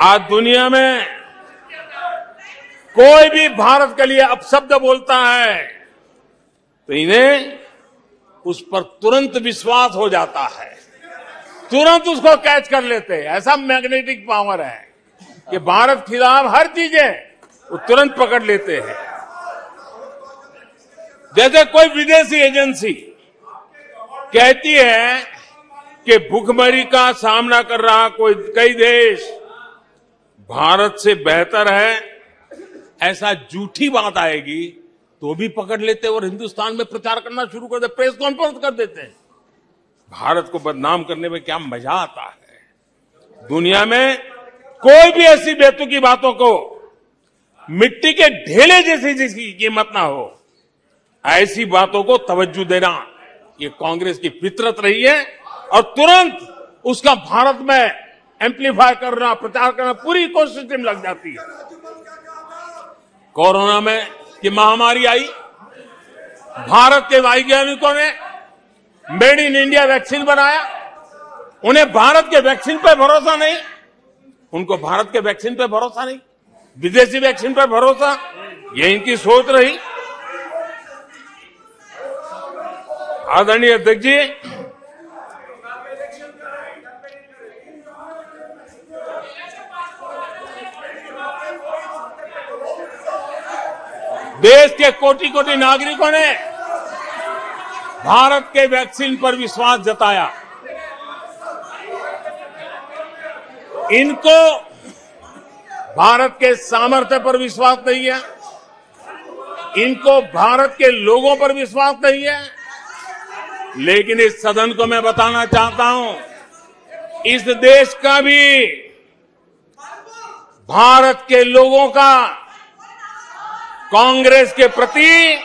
आज दुनिया में कोई भी भारत के लिए अपशब्द बोलता है तो इन्हें उस पर तुरंत विश्वास हो जाता है। तुरंत उसको कैच कर लेते हैं। ऐसा मैग्नेटिक पावर है कि भारत खिलाफ हर चीज़ें वो तुरंत पकड़ लेते हैं। जैसे कोई विदेशी एजेंसी कहती है कि भुखमरी का सामना कर रहा कोई कई देश भारत से बेहतर है, ऐसा झूठी बात आएगी तो भी पकड़ लेते और हिंदुस्तान में प्रचार करना शुरू कर देते प्रेस कॉन्फ्रेंस कर देते हैं। भारत को बदनाम करने में क्या मज़ा आता है? दुनिया में कोई भी ऐसी बेतुकी बातों को मिट्टी के ढेले जैसी जिसकी कीमत ना हो, ऐसी बातों को तवज्जो देना, ये कांग्रेस की फितरत रही है और तुरंत उसका भारत में एम्पलीफाई करना, प्रचार करना, पूरी कोशिश में लग जाती है। कोरोना में की महामारी आई, भारत के वैज्ञानिकों ने मेड इन इंडिया वैक्सीन बनाया। उन्हें भारत के वैक्सीन पर भरोसा नहीं, उनको भारत के वैक्सीन पर भरोसा नहीं, विदेशी वैक्सीन पर भरोसा, ये इनकी सोच रही। आदरणीय अध्यक्ष जी देश के कोटि कोटि नागरिकों ने भारत के वैक्सीन पर विश्वास जताया। इनको भारत के सामर्थ्य पर विश्वास नहीं है। इनको भारत के लोगों पर विश्वास नहीं है। लेकिन इस सदन को मैं बताना चाहता हूँ, इस देश का भी, भारत के लोगों का कांग्रेस के प्रति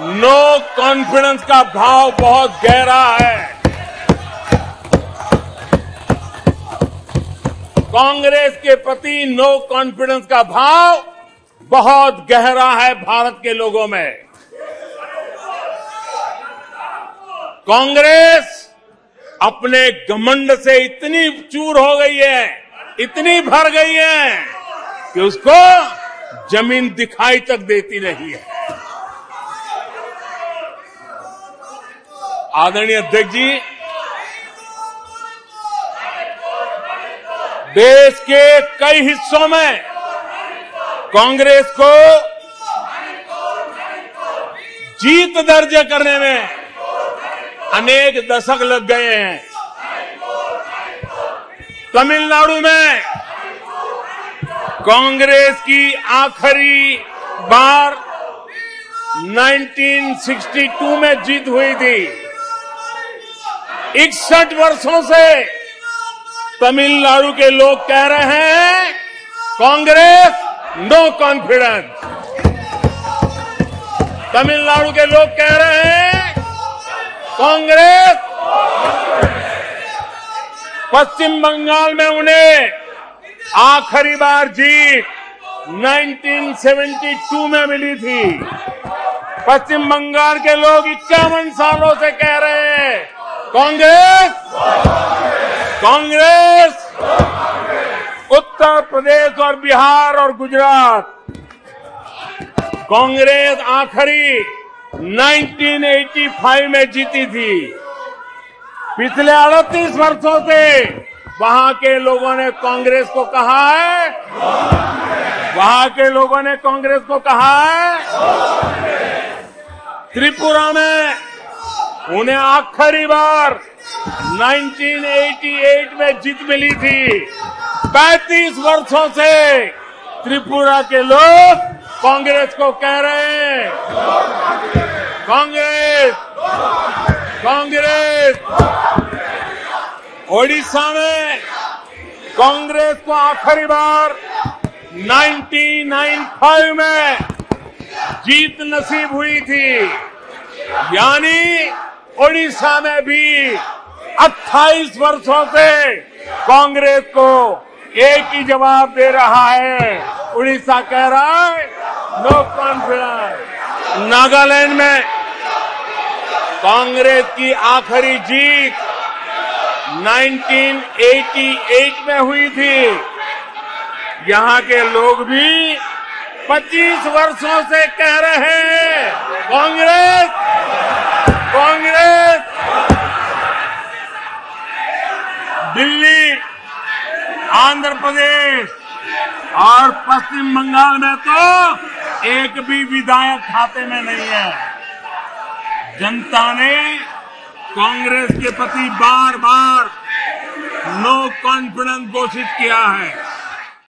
नो कॉन्फिडेंस का भाव बहुत गहरा है। कांग्रेस के प्रति नो कॉन्फिडेंस का भाव बहुत गहरा है भारत के लोगों में। कांग्रेस अपने घमंड से इतनी चूर हो गई है, इतनी भर गई है कि उसको ज़मीन दिखाई तक देती नहीं है। आदरणीय अध्यक्ष जी, देश के कई हिस्सों में कांग्रेस को जीत दर्ज करने में अनेक दशक लग गए हैं। तमिलनाडु में कांग्रेस की आखिरी बार 1962 में जीत हुई थी। इकसठ वर्षों से तमिलनाडु के लोग कह रहे हैं, कांग्रेस नो कॉन्फिडेंस तमिलनाडु के लोग कह रहे हैं, कांग्रेस, पश्चिम बंगाल में उन्हें आखिरी बार जीत 1972 में मिली थी। पश्चिम बंगाल के लोग इक्यावन सालों से कह रहे हैं, कांग्रेस कांग्रेस, उत्तर प्रदेश और बिहार और गुजरात। कांग्रेस आखिरी 1985 में जीती थी। पिछले अड़तीस वर्षों से वहाँ के लोगों ने कांग्रेस को कहा है? वहाँ के लोगों ने कांग्रेस को कहा है? त्रिपुरा में उन्हें आखिरी बार 1988 में जीत मिली थी। 35 वर्षों से त्रिपुरा के लोग कांग्रेस को कह रहे हैं। कांग्रेस! कांग्रेस! ओडिशा में कांग्रेस को आखिरी बार 1995 में जीत नसीब हुई थी। यानी ओडिशा में भी 28 वर्षों से कांग्रेस को एक ही जवाब दे रहा है। उड़ीसा कह रहा है नो कॉन्फिडेंस नागालैंड में कांग्रेस की आखिरी जीत 1988 में हुई थी। यहाँ के लोग भी 25 वर्षों से कह रहे हैं, कांग्रेस कांग्रेस। दिल्ली, आंध्र प्रदेश और पश्चिम बंगाल में तो एक भी विधायक खाते में नहीं है। जनता ने कांग्रेस के प्रति बार बार नो कॉन्फिडेंस घोषित किया है।